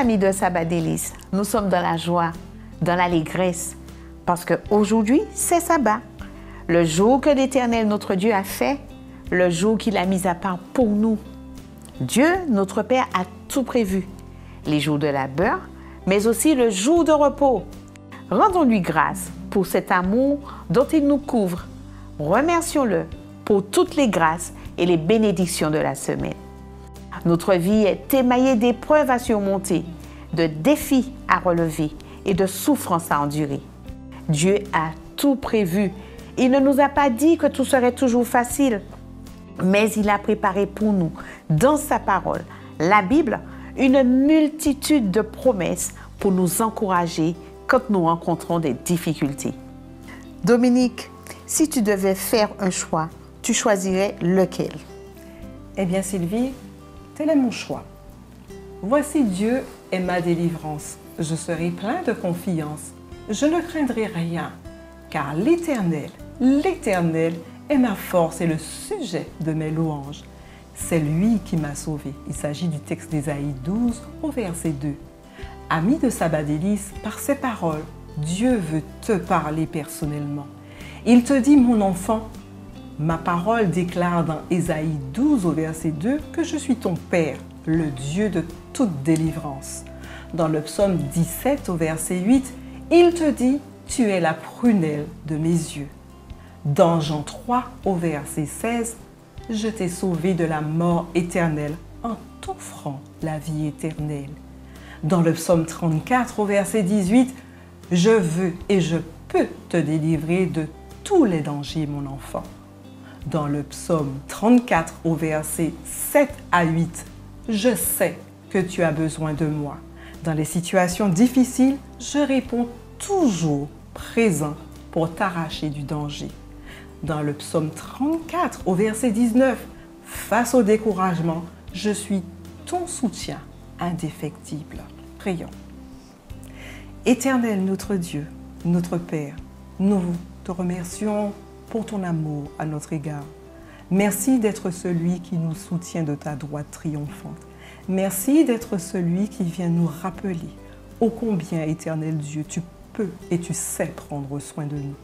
Amis de Sabbat Délice, nous sommes dans la joie, dans l'allégresse, parce qu'aujourd'hui, c'est Sabbat, le jour que l'Éternel notre Dieu a fait, le jour qu'il a mis à part pour nous. Dieu, notre Père, a tout prévu, les jours de labeur, mais aussi le jour de repos. Rendons-lui grâce pour cet amour dont il nous couvre. Remercions-le pour toutes les grâces et les bénédictions de la semaine. Notre vie est émaillée d'épreuves à surmonter, de défis à relever et de souffrances à endurer. Dieu a tout prévu. Il ne nous a pas dit que tout serait toujours facile, mais il a préparé pour nous, dans sa parole, la Bible, une multitude de promesses pour nous encourager quand nous rencontrons des difficultés. Dominique, si tu devais faire un choix, tu choisirais lequel? Eh bien Sylvie, tel est mon choix. Voici Dieu est ma délivrance. Je serai plein de confiance. Je ne craindrai rien, car l'Éternel, l'Éternel est ma force et le sujet de mes louanges. C'est lui qui m'a sauvé. Il s'agit du texte d'Ésaïe 12 au verset 2. Ami de Sabadélis, par ces paroles, Dieu veut te parler personnellement. Il te dit, mon enfant, ma parole déclare dans Ésaïe 12 au verset 2 que je suis ton Père, le Dieu de toute délivrance. Dans le psaume 17 au verset 8, il te dit, tu es la prunelle de mes yeux. Dans Jean 3 au verset 16, je t'ai sauvé de la mort éternelle en t'offrant la vie éternelle. Dans le psaume 34 au verset 18, je veux et je peux te délivrer de tous les dangers, mon enfant. Dans le psaume 34 au verset 7 à 8, je sais que tu as besoin de moi. Dans les situations difficiles, je réponds toujours présent pour t'arracher du danger. Dans le psaume 34 au verset 19, face au découragement, je suis ton soutien indéfectible. Prions. Éternel notre Dieu, notre Père, nous te remercions pour ton amour à notre égard. Merci d'être celui qui nous soutient de ta droite triomphante. Merci d'être celui qui vient nous rappeler ô combien, éternel Dieu, tu peux et tu sais prendre soin de nous.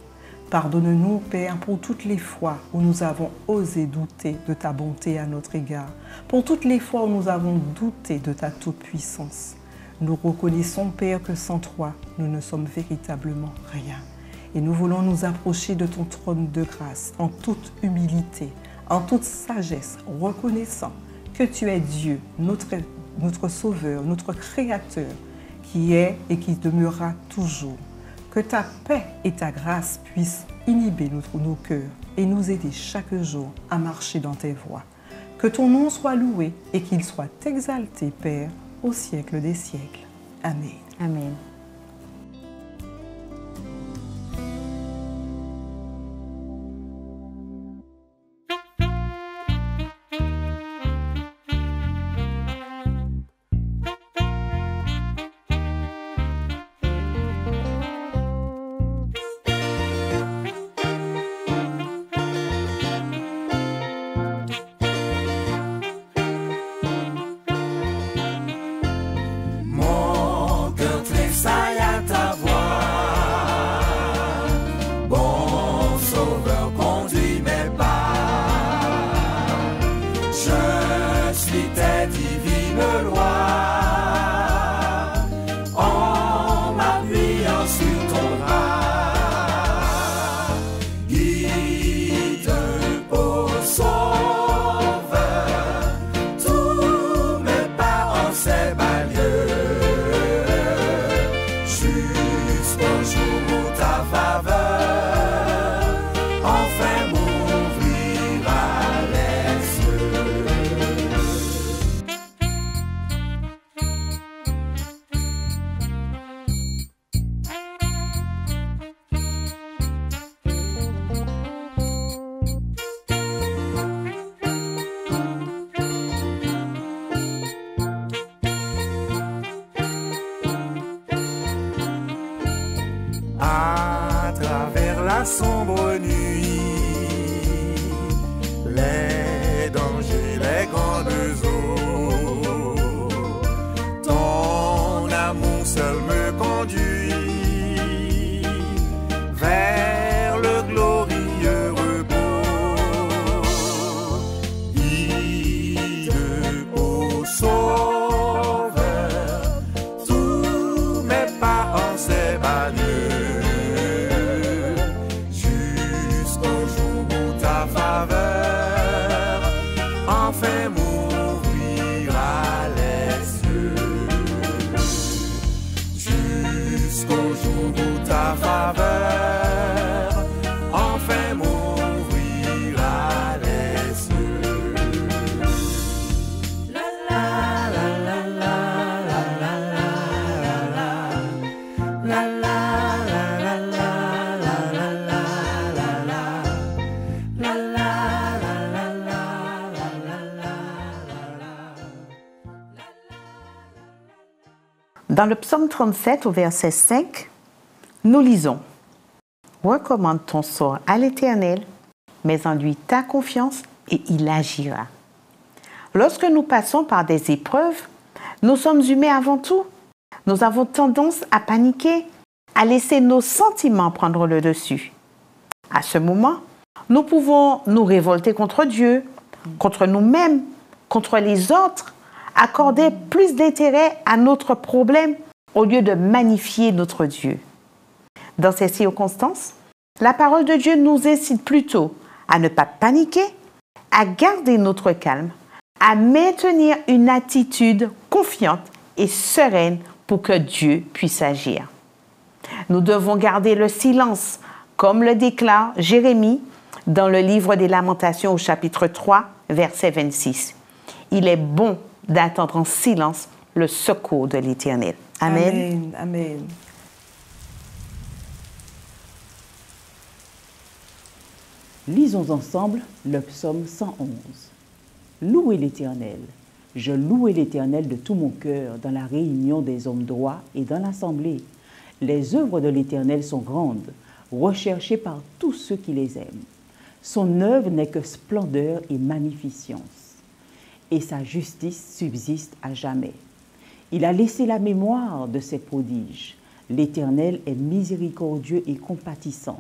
Pardonne-nous, Père, pour toutes les fois où nous avons osé douter de ta bonté à notre égard, pour toutes les fois où nous avons douté de ta toute-puissance. Nous reconnaissons, Père, que sans toi, nous ne sommes véritablement rien. Et nous voulons nous approcher de ton trône de grâce en toute humilité, en toute sagesse, reconnaissant que tu es Dieu, notre, Sauveur, notre Créateur, qui est et qui demeurera toujours. Que ta paix et ta grâce puissent inhiber notre, nos cœurs et nous aider chaque jour à marcher dans tes voies. Que ton nom soit loué et qu'il soit exalté, Père, au siècle des siècles. Amen. Amen. Dans le psaume 37 au verset 5, nous lisons Recommande ton sort à l'Éternel, mets en lui ta confiance et il agira. Lorsque nous passons par des épreuves, nous sommes humains avant tout. Nous avons tendance à paniquer, à laisser nos sentiments prendre le dessus. À ce moment, nous pouvons nous révolter contre Dieu, contre nous-mêmes, contre les autres, accorder plus d'intérêt à notre problème au lieu de magnifier notre Dieu. Dans ces circonstances, la parole de Dieu nous incite plutôt à ne pas paniquer, à garder notre calme, à maintenir une attitude confiante et sereine pour que Dieu puisse agir. Nous devons garder le silence, comme le déclare Jérémie dans le livre des Lamentations au chapitre 3, verset 26. Il est bon d'attendre en silence le secours de l'Éternel. Amen. Amen. Amen. Lisons ensemble le psaume 111. Louez l'Éternel. Je louai l'Éternel de tout mon cœur dans la réunion des hommes droits et dans l'assemblée. Les œuvres de l'Éternel sont grandes, recherchées par tous ceux qui les aiment. Son œuvre n'est que splendeur et magnificence, et sa justice subsiste à jamais. Il a laissé la mémoire de ses prodiges. L'Éternel est miséricordieux et compatissant.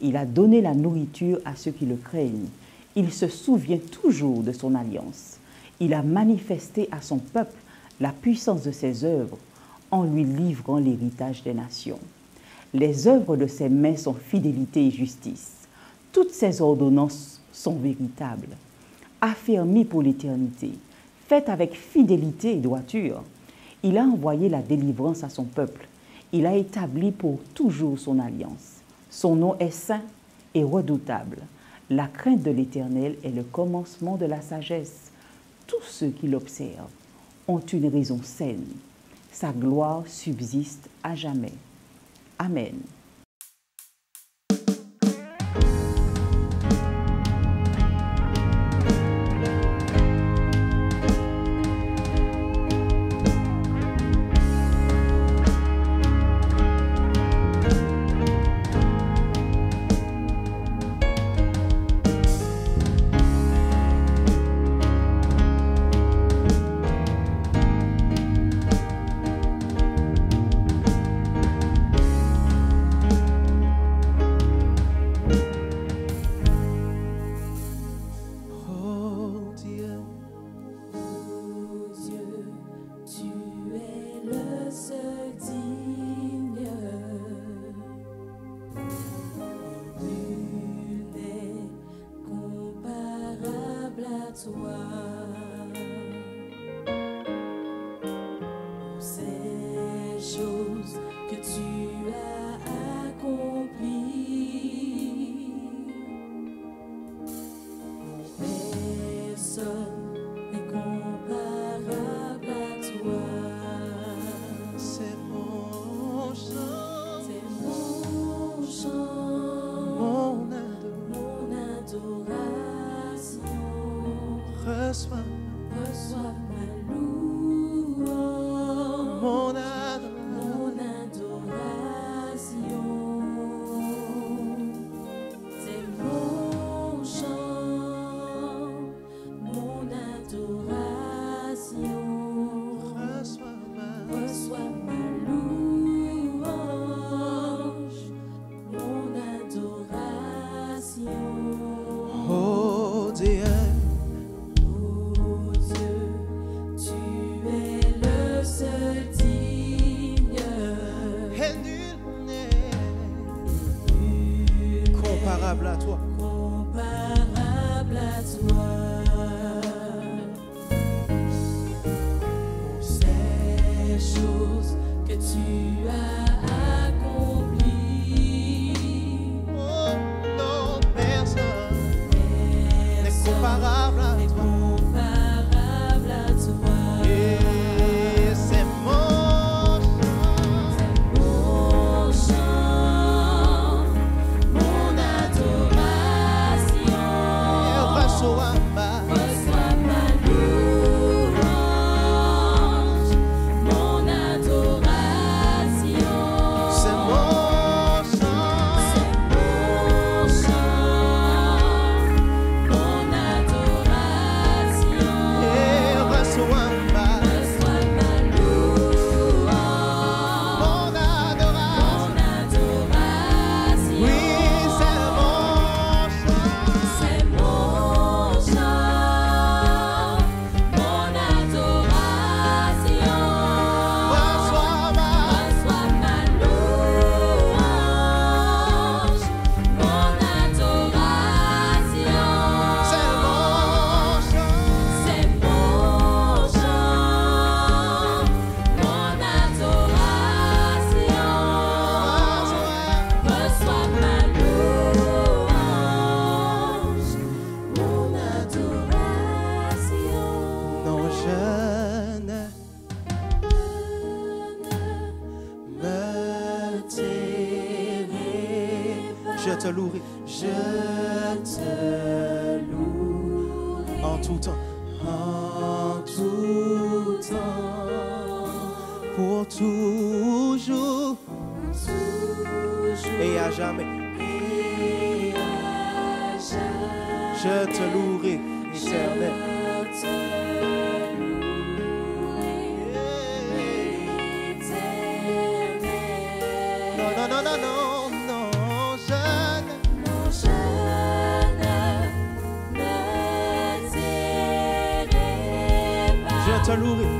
Il a donné la nourriture à ceux qui le craignent. Il se souvient toujours de son alliance. Il a manifesté à son peuple la puissance de ses œuvres en lui livrant l'héritage des nations. Les œuvres de ses mains sont fidélité et justice. Toutes ses ordonnances sont véritables, affermies pour l'éternité, faites avec fidélité et droiture. Il a envoyé la délivrance à son peuple. Il a établi pour toujours son alliance. Son nom est saint et redoutable. La crainte de l'Éternel est le commencement de la sagesse. Tous ceux qui l'observent ont une raison saine. Sa gloire subsiste à jamais. Amen.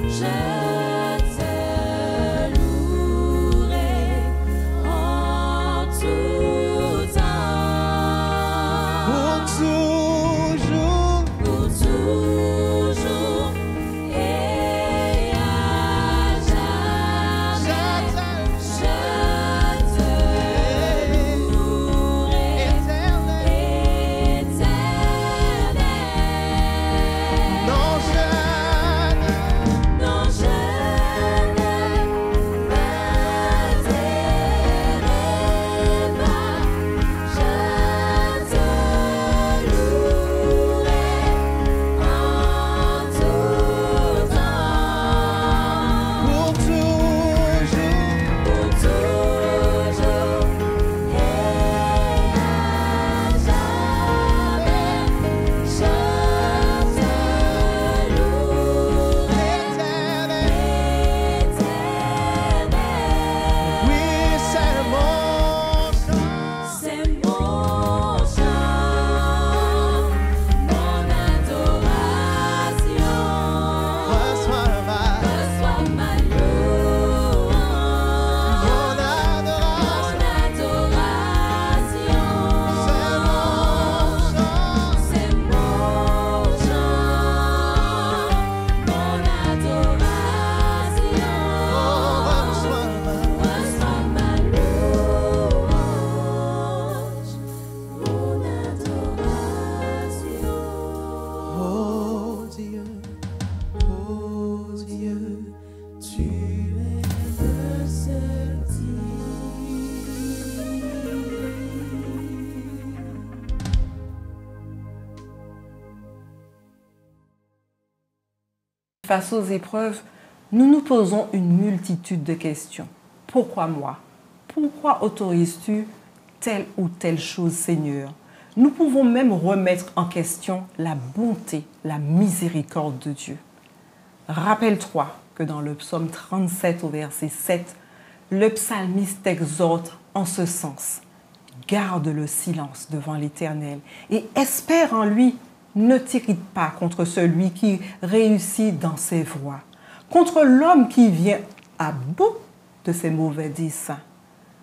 Je Face aux épreuves, nous nous posons une multitude de questions. Pourquoi moi? Pourquoi autorises-tu telle ou telle chose, Seigneur? Nous pouvons même remettre en question la bonté, la miséricorde de Dieu. Rappelle-toi que dans le psaume 37 au verset 7, le psalmiste exhorte en ce sens. Garde le silence devant l'Éternel et espère en lui. Ne t'irrite pas contre celui qui réussit dans ses voies, contre l'homme qui vient à bout de ses mauvais desseins.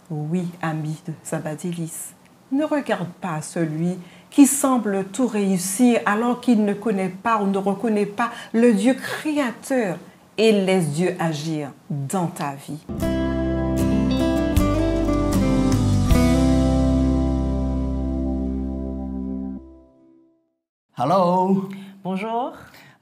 Oui, ami de Zabadilis, ne regarde pas celui qui semble tout réussir alors qu'il ne connaît pas ou ne reconnaît pas le Dieu créateur et laisse Dieu agir dans ta vie. Hello, Bonjour,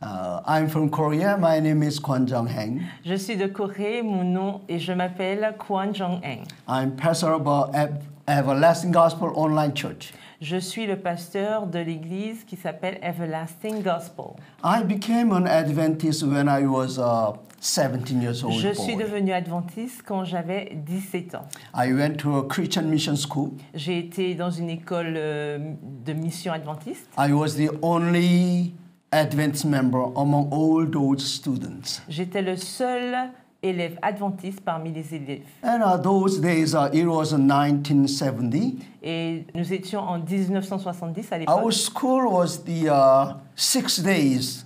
uh, I'm from Korea. My name is Kwon Jong Heng. je suis de Corée, mon nom et je m'appelle Kwon Jong-eng. I'm pastor of Ev- Everlasting Gospel Online Church. Je suis le pasteur de l'église qui s'appelle Everlasting Gospel. I became an Adventist when I was uh, 17 years old. Je suis boy. devenu adventiste quand j'avais 17 ans. I went to a Christian mission school. J'ai été dans une école euh, de mission adventiste. I was the only Adventist member among all those students. J'étais le seul élève adventiste parmi les élèves. And uh, those days, uh, it was 1970. Et nous étions en 1970 à Our l'époque. school was the uh, six days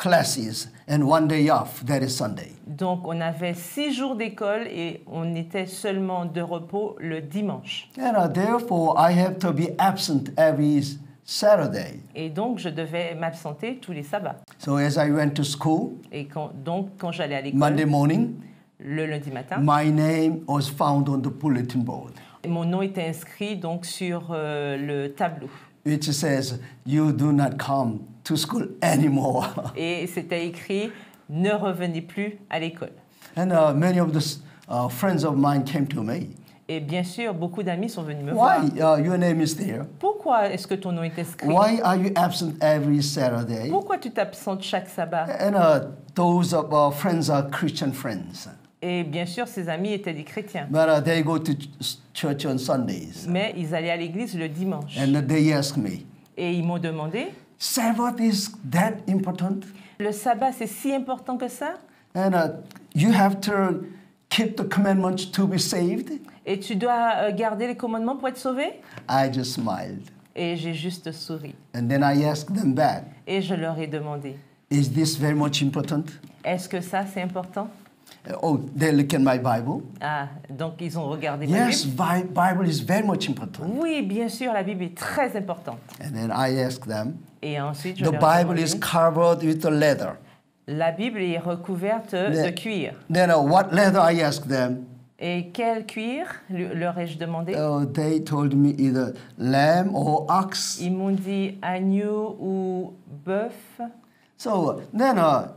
classes and one day off, that is Sunday. Donc on avait six jours d'école et on était seulement de repos le dimanche. And uh, therefore, I have to be absent every Saturday. Et donc je devais m'absenter tous les sabbats. So as I went to school Et quand, donc quand j'allais à l'école Monday morning, le lundi matin, my name was found on the bulletin board, mon nom était inscrit donc sur euh, le tableau. which says, "You do not come to school anymore." Et c'était écrit ne revenez plus à l'école. and uh, many of the uh, friends of mine came to me. Et bien sûr, beaucoup d'amis sont venus me voir. Why uh, your name is there? Pourquoi est-ce que ton nom est inscrit? Why are you absent every Saturday? Pourquoi tu t'absentes chaque sabbat? And uh, those of our friends are Christian friends. Et bien sûr, ses amis étaient des chrétiens. But uh, they go to ch- church on Sundays. Mais ils allaient à l'église le dimanche. And they ask me, Et ils m'ont demandé, Sabbath is that important? le sabbat, c'est si important que ça? And uh, you have to keep the commandments to be saved? Et tu dois euh, garder les commandements pour être sauvé? I just smiled. Et j'ai juste souri. And then I asked them back, Et je leur ai demandé, Is this very much important? est-ce que ça, c'est important? Oh, they look at my Bible. Ah, donc ils ont regardé ma Yes, Bible. Bi- Bible is very much important. Oui, bien sûr, la Bible est très importante. And then I asked them, Et ensuite, je the leur ai Bible is demandé, covered with the leather. la Bible est recouverte de Le- cuir. Then uh, what leather? I asked them? Et quel cuir leur ai-je demandé? Oh, they told me either lamb or ox. Ils m'ont dit agneau ou bœuf. So then, uh,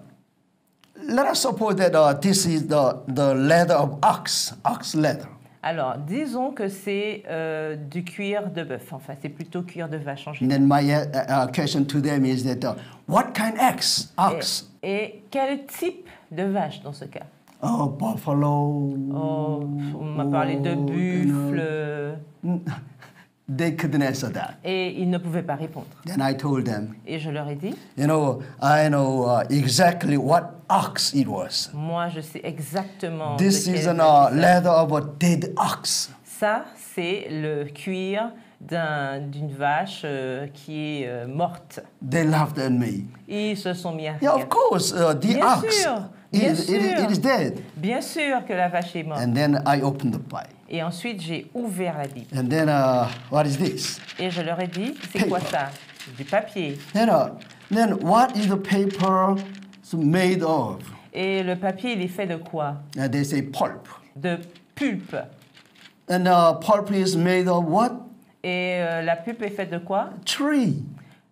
let us suppose that uh, this is the, the leather of ox, ox leather. Alors, disons que c'est euh, du cuir de bœuf. Enfin, c'est plutôt cuir de vache en général. then my uh, uh, question to them is that uh, what kind ox? Ox? Et, et quel type de vache dans ce cas? Oh, buffalo. Oh, On m'a parlé de Oh, buffle. They couldn't answer that. Et ils ne pouvaient pas répondre. Then I told them, Et je leur ai dit, you know, I know uh, exactly what ox it was. moi, je sais exactement. de This quelle is an uh, leather of a dead ox. Ça, c'est le cuir d'un- d'une vache euh, qui est euh, morte. They laughed at me. Ils se sont mis à Yeah, rire. of course, uh, the Bien ox. sûr, it- bien it- it- sûr. it is dead. Bien sûr que la vache est morte. And then I opened the Bible. Et ensuite, j'ai ouvert la Bible. And then, uh, what is this? Et je leur ai dit, c'est quoi ça? Du papier. Then, uh, then what is the paper made of? Et le papier, il est fait de quoi? And they say pulp. De pulpe. And uh, pulp is made of what? Et euh, la pulpe est faite de quoi? Tree.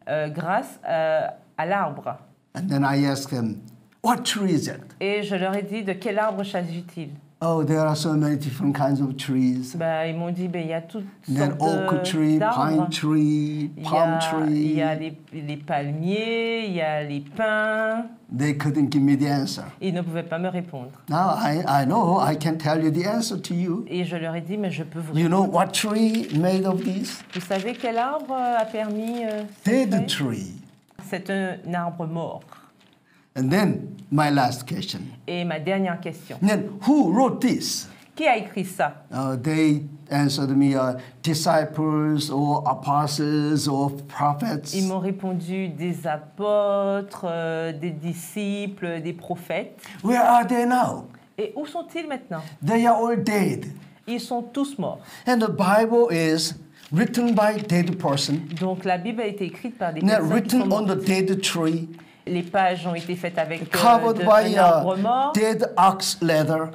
Euh, Grâce euh, à l'arbre. And then I asked them, what tree is it? Et je leur ai dit, de quel arbre s'agit-il? Oh, there are so many different kinds of trees. ben, Ils m'ont dit, ben, il y a toutes sortes oak de- tree, pine tree, palm tree. il y a les, les palmiers, il y a les pins. They couldn't give me the answer. Ils ne pouvaient pas me répondre. Now I, I know I can tell you the answer to you. Et je leur ai dit, mais je peux vous You know what tree made of this? Vous savez quel arbre a permis euh, Dead tree. C'est un arbre mort. And then my last question. Et ma dernière question. Then who wrote this? Qui a écrit ça? Uh, they answered me, uh, disciples or apostles or prophets. Ils m'ont répondu des apôtres, euh, des disciples, des prophètes. Where are they now? Et où sont-ils maintenant? They are all dead. Ils sont tous morts. And the Bible is written by dead person, Donc la Bible a été écrite par des personnes qui written sont on the dead tree, Les pages ont été faites avec euh, de, by un arbre uh, mort, dead ox leather.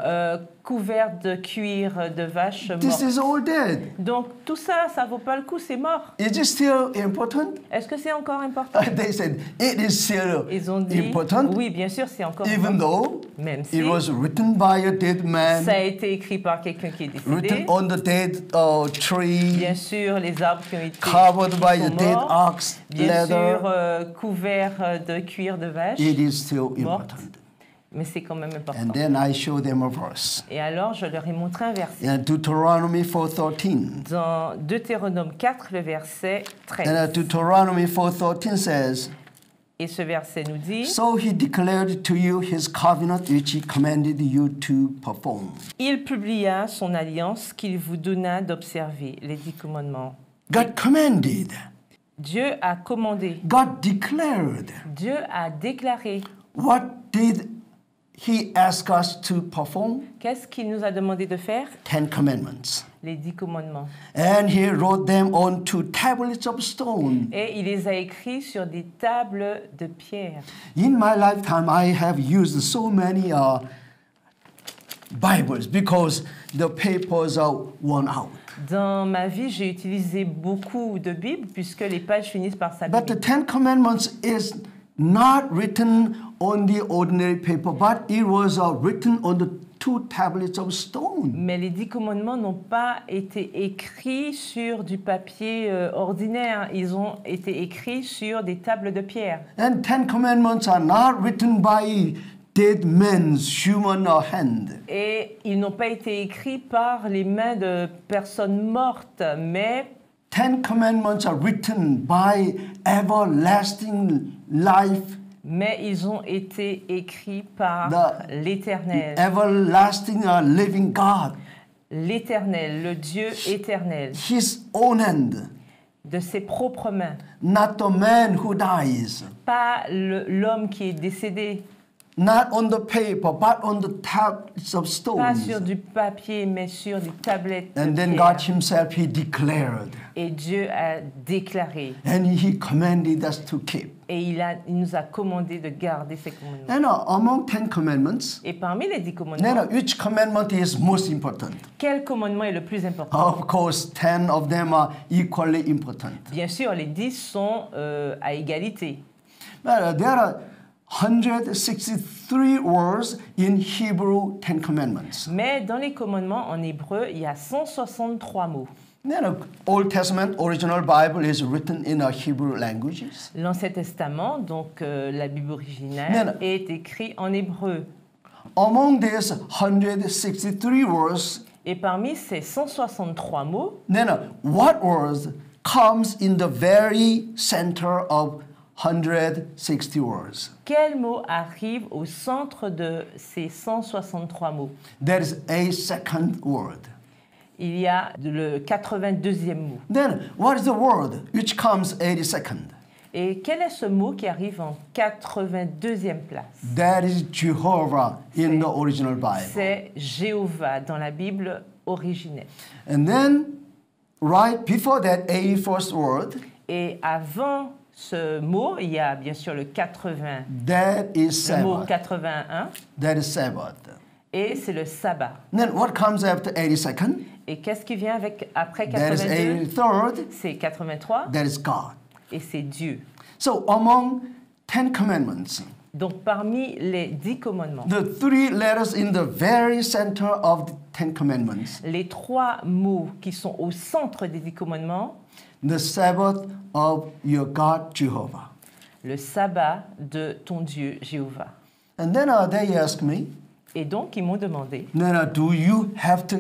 Euh, couvert de cuir de vache This is all dead. Donc tout ça, ça vaut pas le coup, c'est mort. Is it still important? Est-ce que c'est encore important? They said it is still Ils ont dit, important, oui, bien sûr, c'est encore even important. though Même si it was written by a dead man, ça a été écrit par quelqu'un qui est décédé. written on the dead uh, tree, Bien sûr, les arbres qui ont été covered by a dead ox Bien sûr, leather. euh, couverts euh, de cuir de vache. It is still morte. Mais c'est quand même important. And then I show them a verse. Et alors, je leur ai montré un verset. In Deuteronomy 4.13. Dans Deutéronome 4, le verset 13. And uh, Deuteronomy 4.13 says, Et ce verset nous dit So he declared to you his covenant which he commanded you to perform. Il publia son alliance qu'il vous donna d'observer, les dix commandements. God commanded. Dieu a commandé, God declared. Dieu a déclaré. What did he asked us to perform? Qu'est-ce qu'il nous a demandé de faire Ten commandments. Les dix commandements. And he wrote them on two tablets of stone. Et il les a écrits sur des tables de pierre. In my lifetime, I have used so many uh, Bibles because the papers are worn out. Dans ma vie, j'ai utilisé beaucoup de Bibles puisque les pages finissent par But the. Ten Commandments is not written on the ordinary paper, but it was uh, written on the two tablets of stone. Mais les dix commandements n'ont pas été écrits sur du papier euh, ordinaire. Ils ont été écrits sur des tables de pierre. And Ten Commandments are not written by dead men's human uh, hand. Et ils n'ont pas été écrits par les mains de personnes mortes, mais Ten Commandments are written by everlasting life, mais ils ont été écrits par l'Éternel. everlasting uh, living God, L'Éternel, le Dieu éternel, His own hand, de ses propres mains. not the man who dies, Pas l'homme qui est décédé, not on the paper, but on the tablets of pas stones. sur du papier, mais sur des tablettes. de And then pierre. God Himself, He declared, Et Dieu a déclaré, and He commanded us to keep. et il, a, il nous a commandé de garder ces commandements. And uh, among Ten Commandments, Et parmi les dix then commandements, uh, which commandment is most important? quel commandement est le plus important? Of course, ten of them are equally important. Bien sûr, les dix sont euh, à égalité. But uh, there are 163 words in Hebrew Ten Commandments. Mais dans les commandements en hébreu, il y a 163 mots. Uh, Old Testament original Bible is written in uh, Hebrew languages. L'Ancien Testament, donc euh, la Bible originale, non. est écrit en hébreu. Among these 163 words, Et parmi ces 163 mots, then uh, what words comes in the very center of 160 words? Quel mot arrive au centre de ces 163 mots? There is a second word. Il y a le 82e mot. Then what is the word which comes 82nd? Et quel est ce mot qui arrive en 82e place? That is Jehovah in the original Bible. C'est Jéhovah dans la Bible originelle. And then, right before that, a first word, Et avant ce mot, il y a bien sûr le 80, that is le mot Sabbath. 81, That is Sabbath. et c'est le sabbat. Then what comes after 82nd? Et qu'est-ce qui vient avec, après That is 82 83rd. C'est 83 That is God. et c'est Dieu. So among Ten Commandments, Donc parmi les dix commandements, the three letters in the very center of the Ten Commandments, les trois mots qui sont au centre des dix commandements, the Sabbath of your God Jehovah. le sabbat de ton Dieu Jéhovah. And then uh, they ask me, Et donc ils m'ont demandé, then uh, do you have to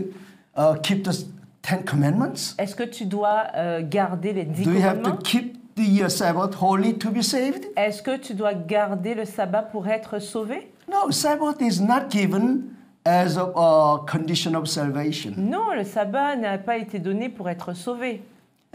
uh, keep the Ten Commandments? est-ce que tu dois euh, garder les dix Do you have to commandements? keep the uh, Sabbath holy to be saved? Est-ce que tu dois garder le sabbat pour être sauvé? No, Sabbath is not given as a, a condition of salvation. Non, le sabbat n'a pas été donné pour être sauvé.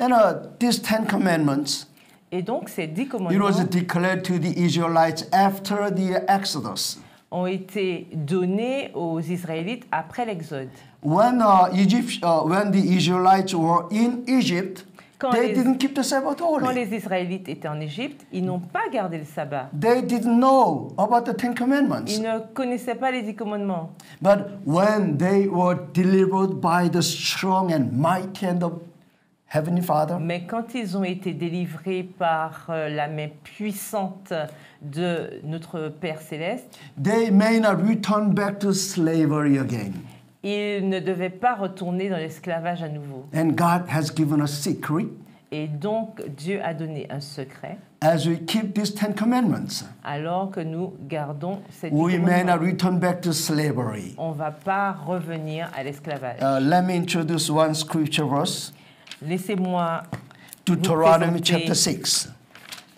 And uh, these Ten Commandments, Et donc ces dix it was declared to the Israelites after the Exodus. ont été donnés aux Israélites après l'Exode. When, uh, Egypt, uh, when the Israelites were in Egypt, Quand they les- didn't keep the Sabbath Quand holy. les Israélites étaient en Égypte, ils n'ont pas gardé le sabbat. They didn't know about the Ten Commandments. Ils ne connaissaient pas les dix commandements. But when they were delivered by the strong and mighty hand of Heavenly Father, Mais quand ils ont été délivrés par euh, la main puissante de notre Père céleste, they may not return back to slavery again. ils ne devaient pas retourner dans l'esclavage à nouveau. And God has given us secret Et donc Dieu a donné un secret, as we keep these Ten Commandments. alors que nous gardons ces We may not return back to slavery. On ne va pas revenir à l'esclavage. Uh, let me introduce one scripture verse, Laissez-moi Deuteronomy présenter- chapter 6.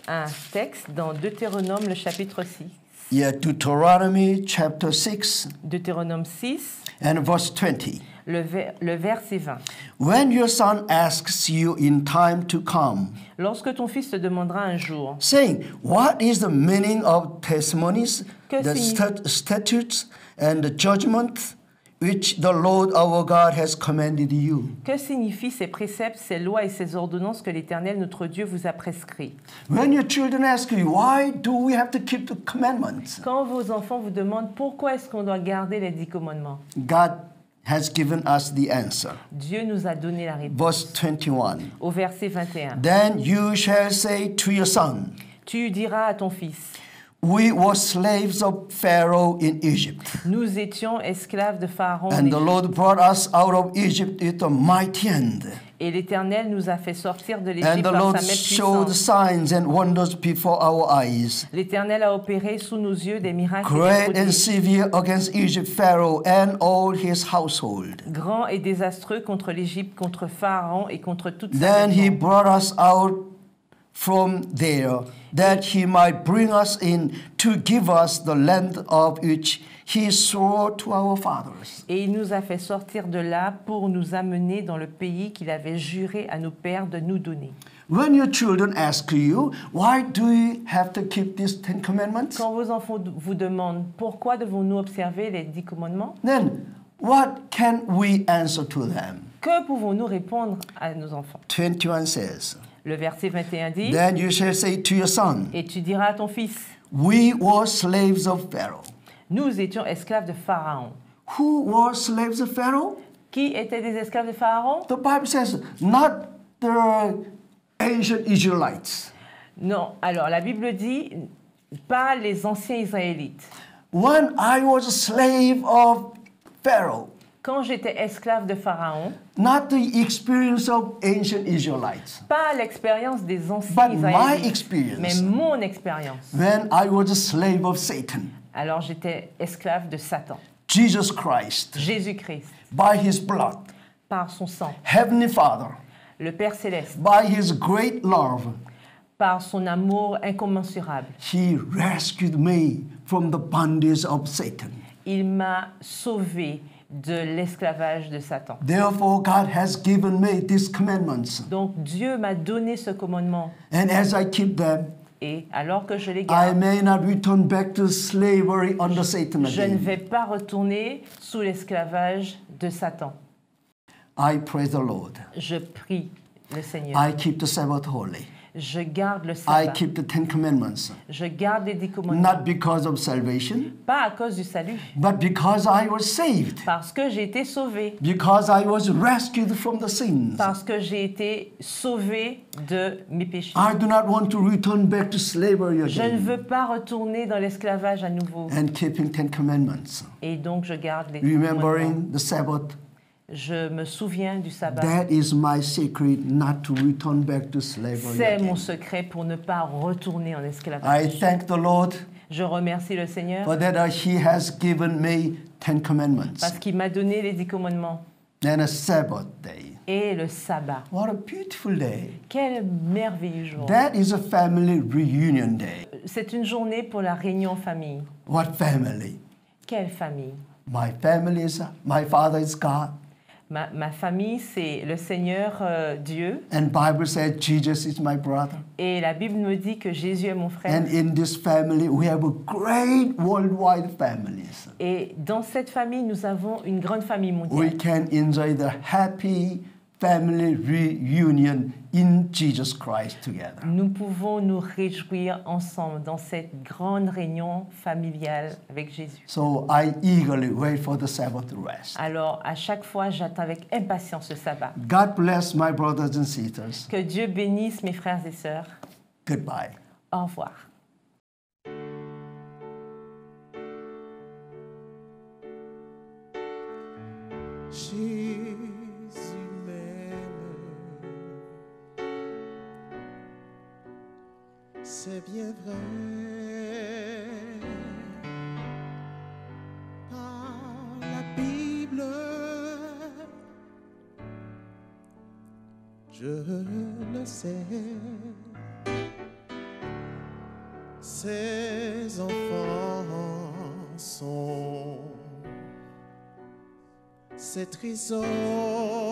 un texte dans Deutéronome le chapitre 6. Yeah, Deuteronomy chapter 6 Deutéronome 6, and verse 20. le, ver- le verset 20. When your son asks you in time to come, Lorsque ton fils te demandera un jour, saying, What is the meaning of testimonies, Que the statutes, and the judgment? Which the Lord our God has commanded you? que signifient ces préceptes, ces lois et ces ordonnances que l'Éternel notre Dieu vous a prescrits When your children ask you, Why do we have to keep the commandments? Quand vos enfants vous demandent pourquoi est-ce qu'on doit garder les dix commandements, God has given us the answer. Dieu nous a donné la réponse. Verse 21. Au verset 21, Then you shall say to your son, tu diras à ton fils, we were slaves of Pharaoh in Egypt. Nous étions esclaves de Pharaon. en And the Égypte. Lord brought us out of Egypt with a mighty hand. Et l'Éternel nous a fait sortir de And l'Égypte the par Lord sa main showed puissante. signs and wonders before our eyes. L'Éternel a opéré sous nos yeux des miracles et des Great and prodiges, severe against Egypt, Pharaoh and all his household. grands et désastreux contre l'Égypte, contre Pharaon et contre toute sa Then he maison. brought us out from there, that he might bring us in to give us the land of which he swore to our fathers. Et il nous a fait sortir de là pour nous amener dans le pays qu'il avait juré à nos pères de nous donner. When your children ask you, why do you have to keep these Ten Commandments? Quand vos enfants vous demandent pourquoi devons-nous observer les dix commandements, Then what can we answer to them? que pouvons-nous répondre à nos enfants 21 says, Le verset 21 dit Then you shall say to your son, Et tu diras à ton fils We were slaves of Pharaoh. Nous étions esclaves de Pharaon. Who were slaves of Pharaoh? Qui étaient des esclaves de Pharaon? The Bible says, not the ancient Israelites. Non. Alors la Bible dit pas les anciens Israélites. When I was a slave of Pharaoh, Quand j'étais esclave de Pharaon, not the experience of ancient Israelites, pas l'expérience des anciens but my Israélites, experience. mais mon expérience. when I was a slave of Satan. Alors j'étais esclave de Satan. Jesus Christ, Jésus-Christ, by his blood, par son sang, Heavenly Father, le Père céleste, by his great love, par son amour incommensurable, he rescued me from the bondage of Satan. il m'a sauvé de l'esclavage de Satan. Therefore, God has given me these commandments. Donc Dieu m'a donné ce commandement And as I keep them, et alors que je les I garde, may not return back to slavery under Satan je ne again. vais pas retourner sous l'esclavage de Satan. I praise the Lord. Je prie le Seigneur. I keep the Sabbath holy. Je garde le I sabbat. keep the Ten Commandments. Je garde les dix commandements. Not because of salvation, Pas à cause du salut, but because I was saved. parce que j'ai été sauvé. Because I was rescued from the sins. Parce que j'ai été sauvé de mes péchés. I do not want to return back to slavery Je ne again. veux pas retourner dans l'esclavage à nouveau. And keeping Ten Commandments. Et donc je garde les commandements. Remembering the Sabbath. Je me souviens du sabbat. That is my secret not to return back to slavery C'est mon secret pour ne pas retourner en I esclavage. thank the Lord Je remercie le Seigneur for that uh, He has given me Ten Commandments parce qu'il m'a donné les dix commandements and a Sabbath day. et le sabbat. What a beautiful day. Quel merveilleux jour. That is a family reunion day. C'est une journée pour la réunion famille. What family? Quelle famille? My family is, my father is God. Ma, ma famille, c'est le Seigneur euh, Dieu. And Bible says Jesus is my brother. Et la Bible me dit que Jésus est mon frère. And in this family, we have a great worldwide families. Et dans cette famille, nous avons une grande famille We mondiale. can enjoy the happy family reunion in Jesus Christ together. Nous pouvons nous réjouir ensemble dans cette grande réunion familiale avec Jésus. So I eagerly wait for the Sabbath rest. Alors, à chaque fois, j'attends avec impatience ce sabbat. God bless my brothers and sisters. Que Dieu bénisse mes frères et sœurs. Goodbye. Au revoir. Vrai. La Bible, je le sais. Ses enfants sont ces trésors.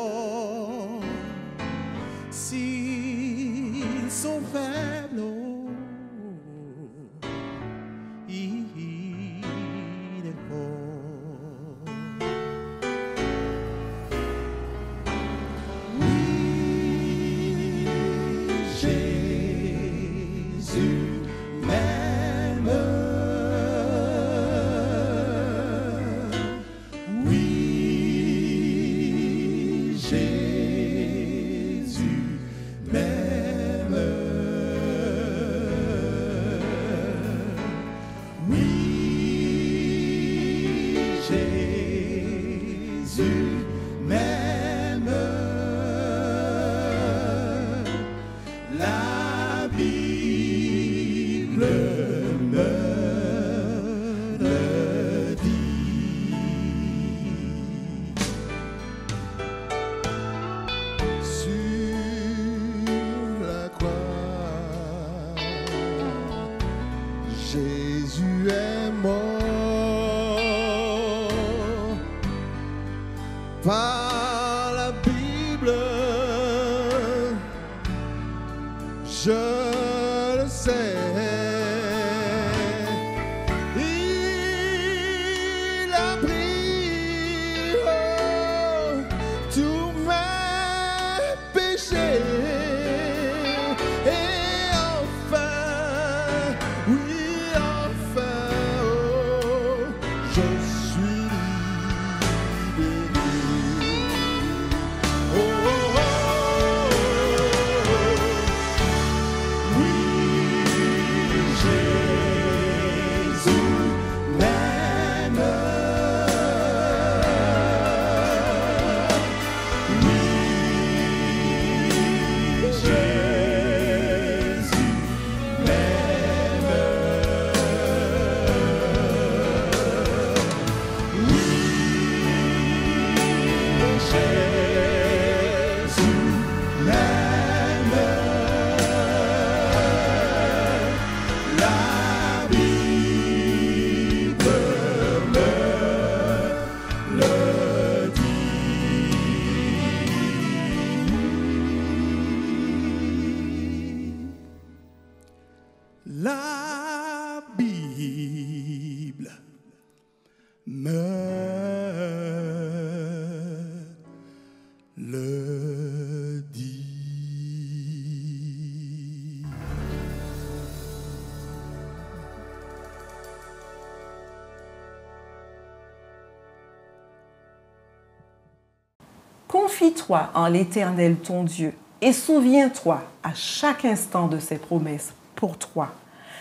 Confie-toi en l'Éternel ton Dieu et souviens-toi à chaque instant de ses promesses pour toi.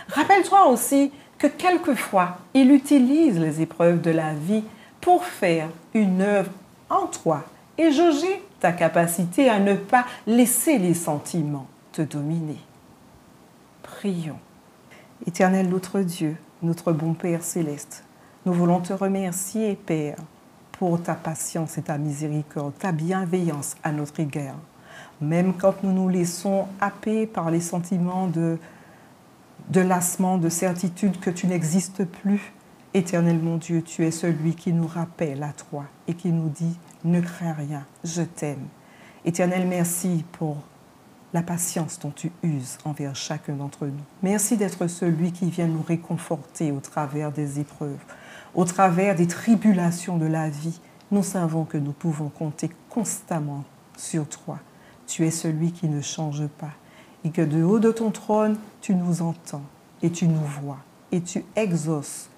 Rappelle-toi aussi que quelquefois, il utilise les épreuves de la vie pour faire une œuvre en toi et jauger ta capacité à ne pas laisser les sentiments te dominer. Prions. Éternel notre Dieu, notre bon Père céleste, nous voulons te remercier, Père, pour ta patience et ta miséricorde, ta bienveillance à notre égard. Même quand nous nous laissons happer par les sentiments de, de lassement, de certitude que tu n'existes plus, Éternel mon Dieu, tu es celui qui nous rappelle à toi et qui nous dit, ne crains rien, je t'aime. Éternel, merci pour la patience dont tu uses envers chacun d'entre nous. Merci d'être celui qui vient nous réconforter au travers des épreuves, au travers des tribulations de la vie. Nous savons que nous pouvons compter constamment sur toi. Tu es celui qui ne change pas et que de haut de ton trône, tu nous entends et tu nous vois et tu exauces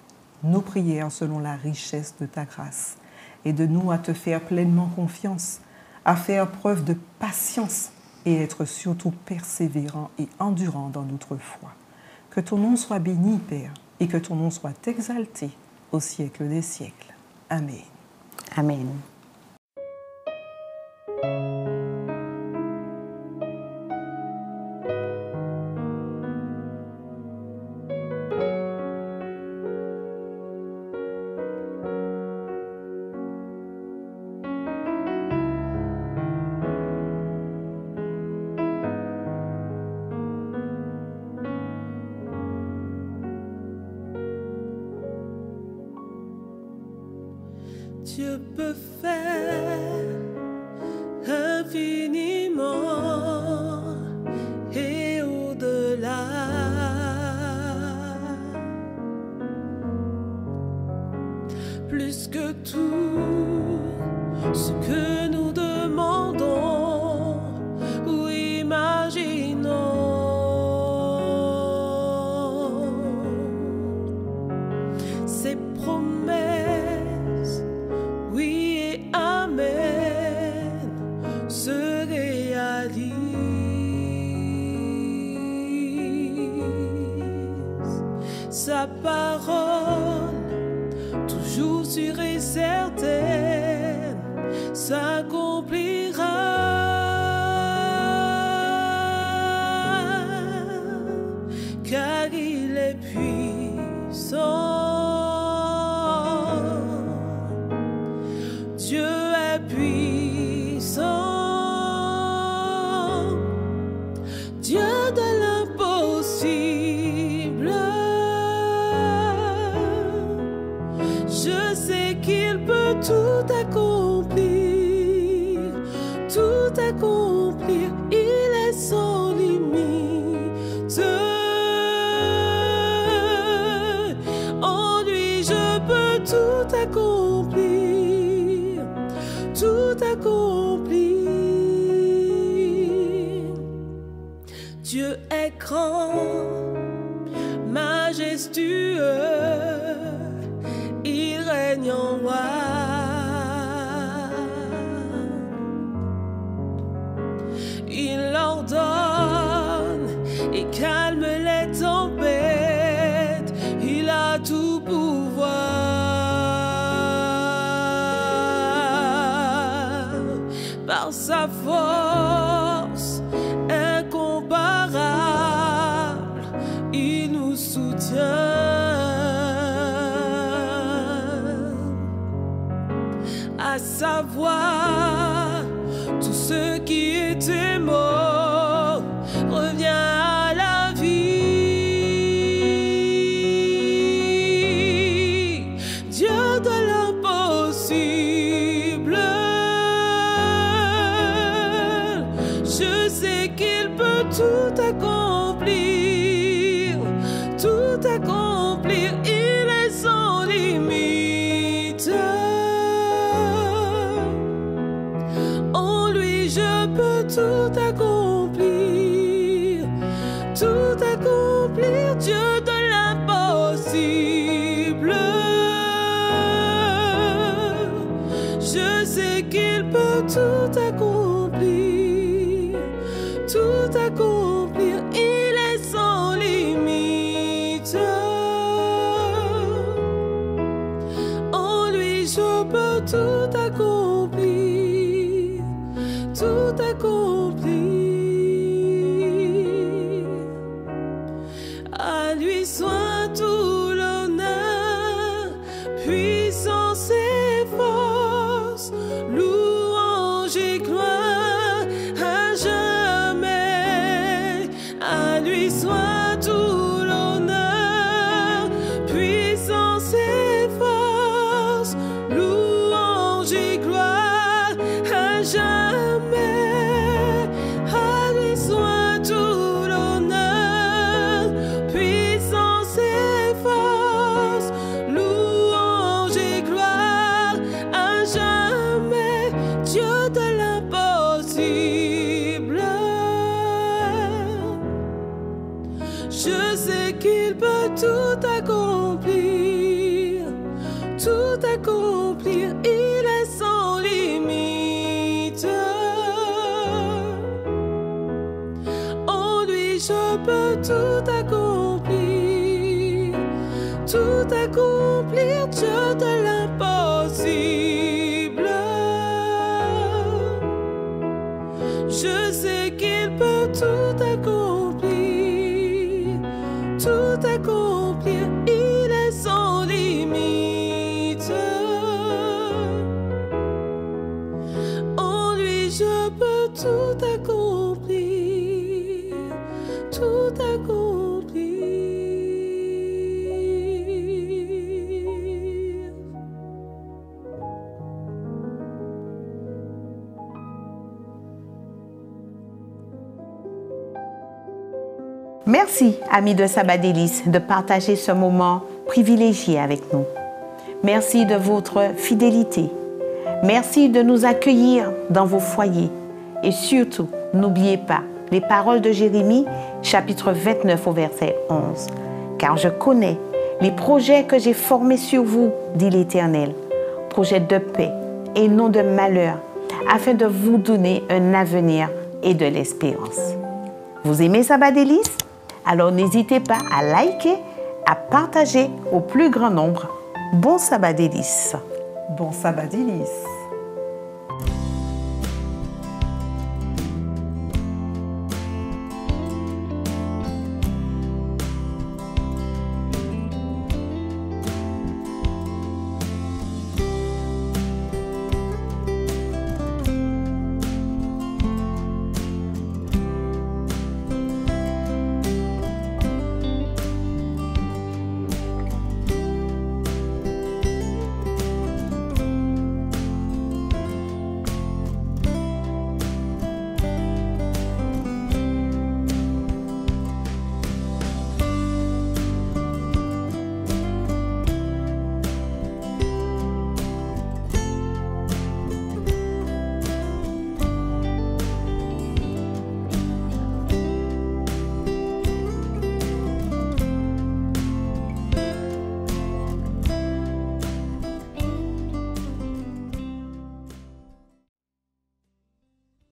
nos prières selon la richesse de ta grâce. Et de nous à te faire pleinement confiance, à faire preuve de patience et être surtout persévérant et endurant dans notre foi. Que ton nom soit béni, Père, et que ton nom soit exalté au siècle des siècles. Amen. Amen. Dieu peut faire tout accomplir. Il est sans limite. En lui, je peux tout accomplir, tout accomplir, Dieu de l'impossible. Je sais qu'il peut tout accomplir, Je sais qu'il peut tout amis de Sabbat Délice, de partager ce moment privilégié avec nous. Merci de votre fidélité. Merci de nous accueillir dans vos foyers. Et surtout, n'oubliez pas les paroles de Jérémie, chapitre 29 au verset 11. Car je connais les projets que j'ai formés sur vous, dit l'Éternel, projets de paix et non de malheur, afin de vous donner un avenir et de l'espérance. Vous aimez Sabbat Délice Alors n'hésitez pas à liker, à partager au plus grand nombre. Bon Sabbat Délice Bon sabbat délice.